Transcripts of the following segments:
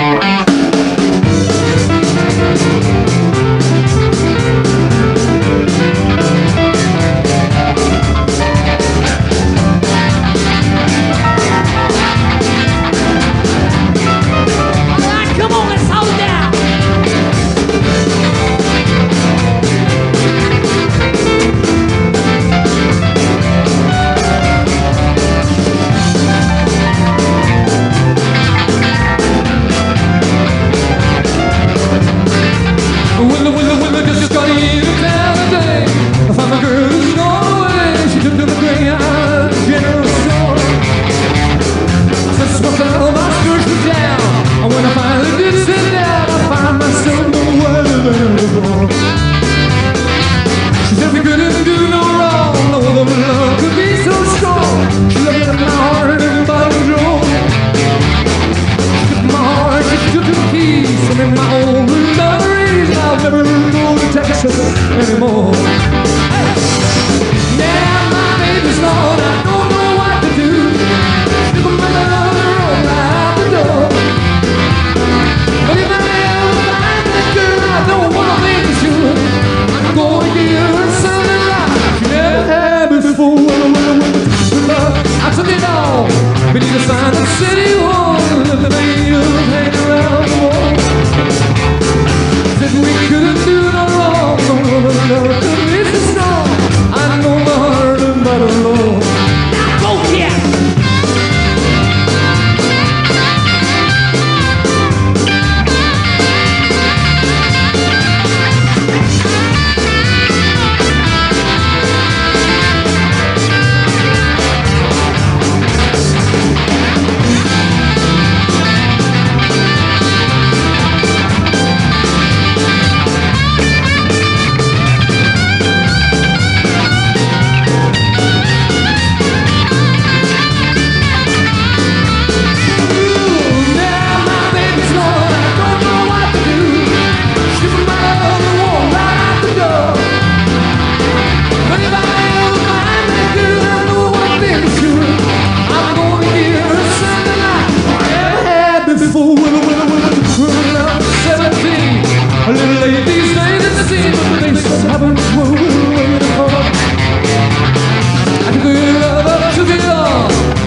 Alright, Willa, willa, just got Now my baby's gone, I don't know what to do. Out the door. But if girl, I for sure. I'm to give her something like never had before. I took it all beneath the sign City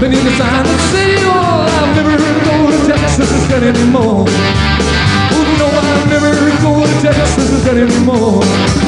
beneath the sign that city wall. I'll never go to Texas anymore. Oh no, I'll never go to Texas anymore.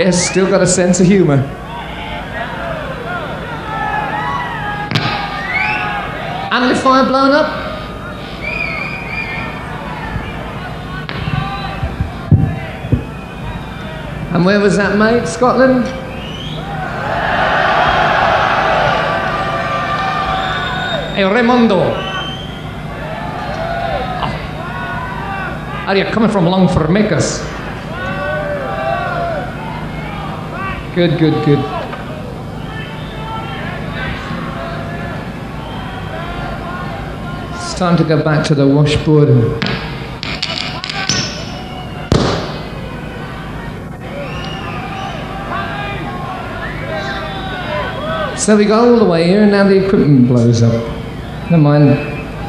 Yes, still got a sense of humor. Amplifier blown up? And where was that mate? Scotland? Hey, Raimondo. Oh. Are you coming from Longford Makers? Good, good, good. It's time to go back to the washboard. So we got all the way here and now the equipment blows up. Never mind.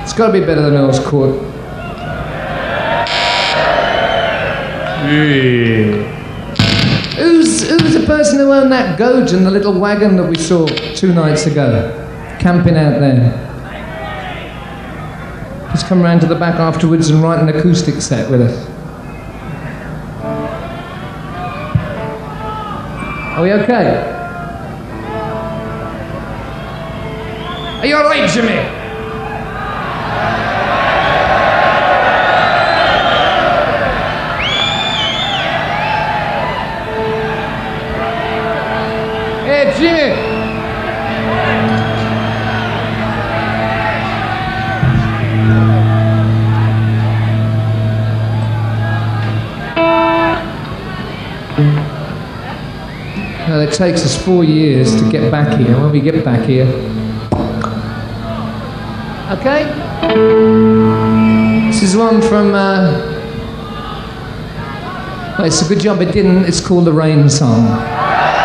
It's got to be better than Earls Court. Who's, who's the person who owned that goat and the little wagon that we saw two nights ago? Camping out there. Just come round to the back afterwards and write an acoustic set with us. Are we okay? Are you alright, Jimmy! It takes us four years to get back here. When we get back here, okay. This is one from. Uh, well, it's a good job it didn't. It's called the Rain Song.